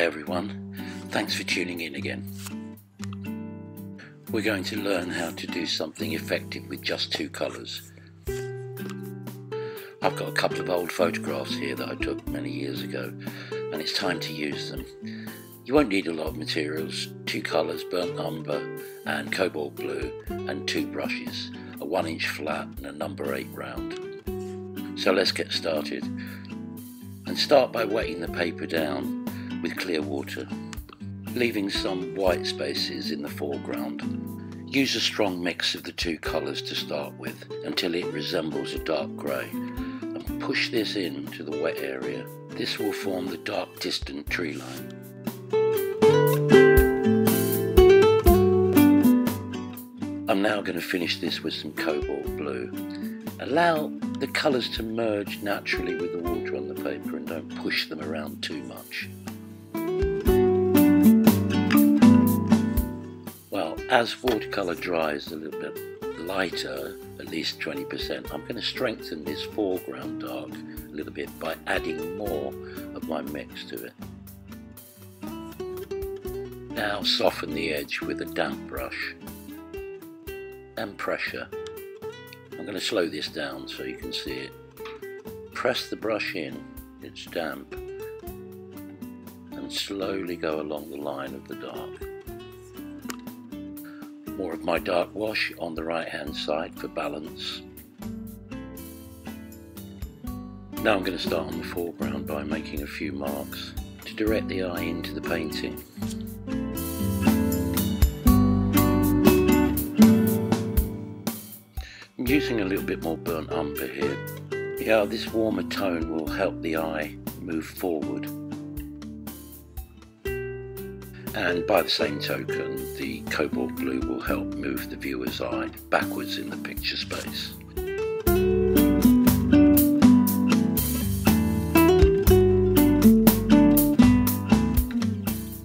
Hi everyone, thanks for tuning in again. We're going to learn how to do something effective with just two colours. I've got a couple of old photographs here that I took many years ago and it's time to use them. You won't need a lot of materials, two colours, burnt umber and cobalt blue and two brushes, a one inch flat and a number eight round. So let's get started and start by wetting the paper down with clear water, leaving some white spaces in the foreground. Use a strong mix of the two colours to start with until it resembles a dark grey and push this in to the wet area. This will form the dark distant tree line. I'm now going to finish this with some cobalt blue. Allow the colours to merge naturally with the water on the paper and don't push them around too much. As watercolour dries a little bit lighter, at least 20%, I'm going to strengthen this foreground dark a little bit by adding more of my mix to it. Now soften the edge with a damp brush and pressure. I'm going to slow this down so you can see it. Press the brush in, it's damp, and slowly go along the line of the dark. More of my dark wash on the right hand side for balance. Now I'm going to start on the foreground by making a few marks to direct the eye into the painting. I'm using a little bit more burnt umber here. Yeah, this warmer tone will help the eye move forward and by the same token, the cobalt blue will help move the viewer's eye backwards in the picture space.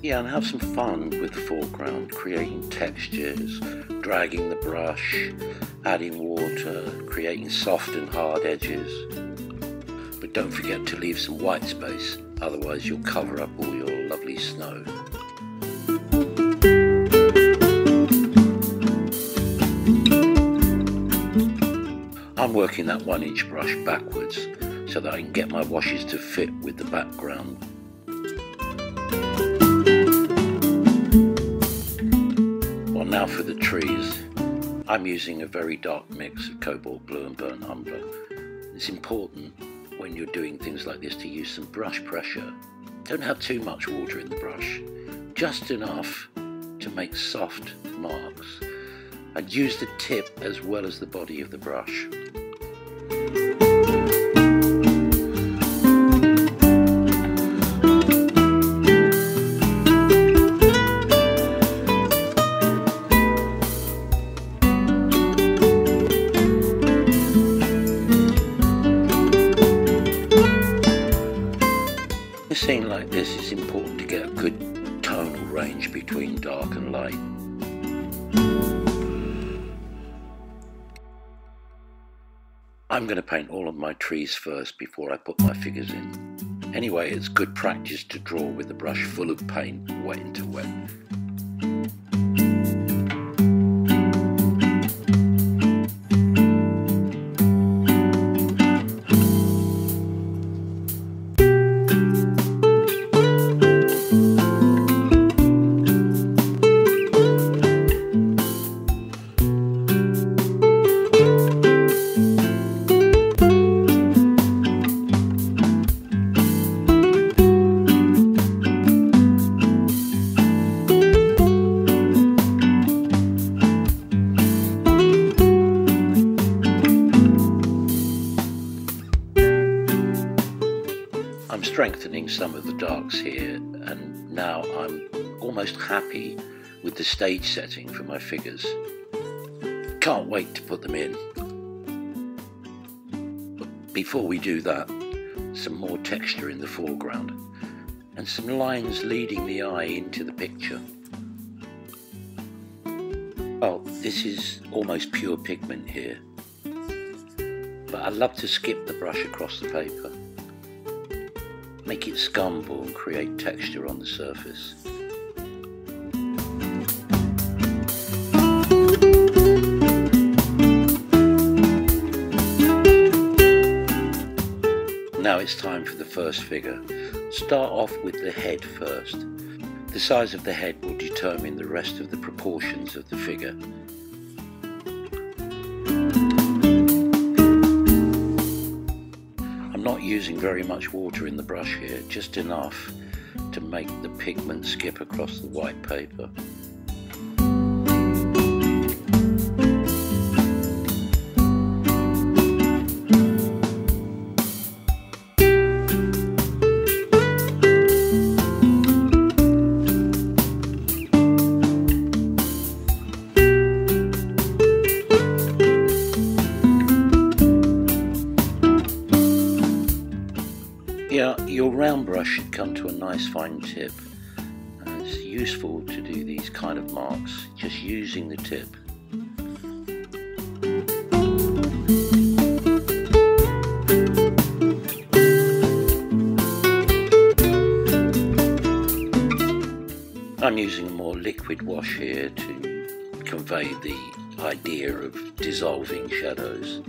Yeah, and have some fun with the foreground, creating textures, dragging the brush, adding water, creating soft and hard edges. But don't forget to leave some white space, otherwise you'll cover up all your lovely snow. Working that one inch brush backwards so that I can get my washes to fit with the background. Well now for the trees. I'm using a very dark mix of cobalt blue and burnt umber. It's important when you're doing things like this to use some brush pressure. Don't have too much water in the brush, just enough to make soft marks and use the tip as well as the body of the brush. Dark and light. I'm going to paint all of my trees first before I put my figures in. Anyway, it's good practice to draw with the brush full of paint, wet into wet. Strengthening some of the darks here and now I'm almost happy with the stage setting for my figures. Can't wait to put them in. But before we do that, some more texture in the foreground and some lines leading the eye into the picture. Oh, this is almost pure pigment here, but I love to skip the brush across the paper. Make it scumble and create texture on the surface. Now it's time for the first figure. Start off with the head first. The size of the head will determine the rest of the proportions of the figure. Using very much water in the brush here, just enough to make the pigment skip across the white paper. Yeah, your round brush should come to a nice fine tip. And it's useful to do these kind of marks just using the tip. I'm using a more liquid wash here to convey the idea of dissolving shadows.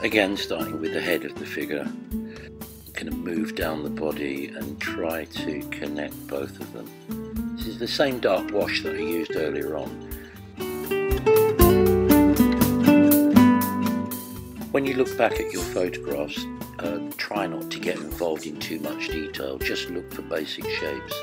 Again, starting with the head of the figure, going to move down the body and try to connect both of them. This is the same dark wash that I used earlier on. When you look back at your photographs, uh, try not to get involved in too much detail, just look for basic shapes.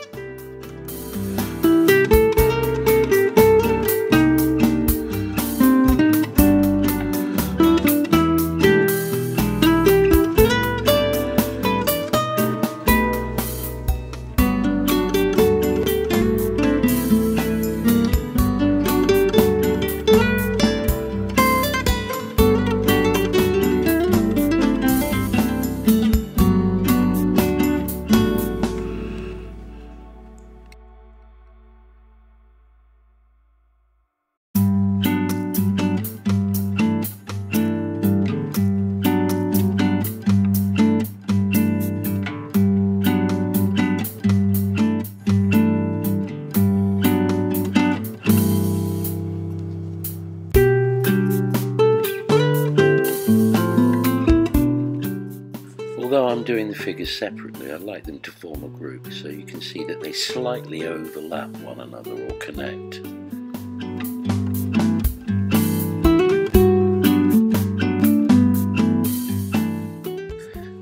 Figures separately, I like them to form a group so you can see that they slightly overlap one another or connect.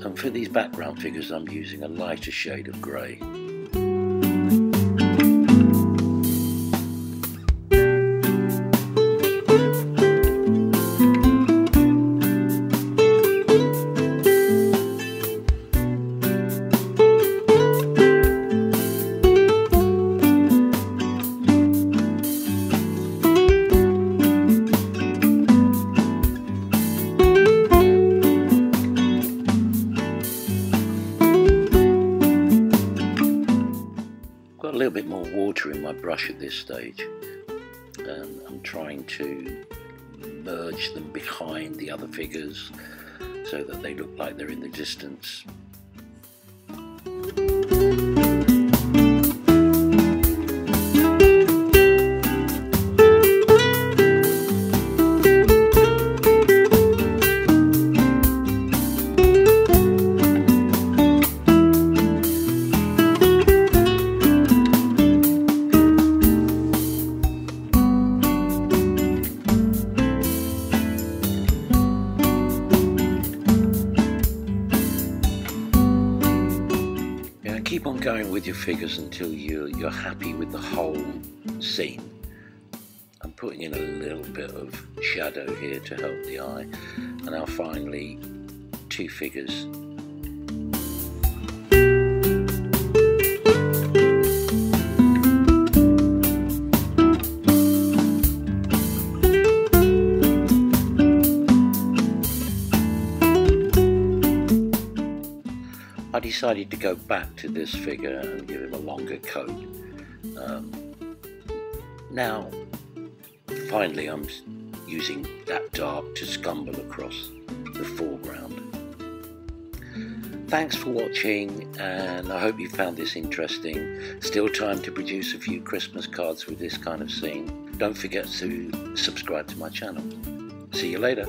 And for these background figures I'm using a lighter shade of grey. Little bit more water in my brush at this stage. Um, I'm trying to merge them behind the other figures so that they look like they're in the distance. With your figures until you, you're happy with the whole scene. I'm putting in a little bit of shadow here to help the eye. And now finally, two figures. Decided to go back to this figure and give him a longer coat. Um, Now, finally, I'm using that dark to scumble across the foreground. Thanks for watching, and I hope you found this interesting. Still time to produce a few Christmas cards with this kind of scene. Don't forget to subscribe to my channel. See you later.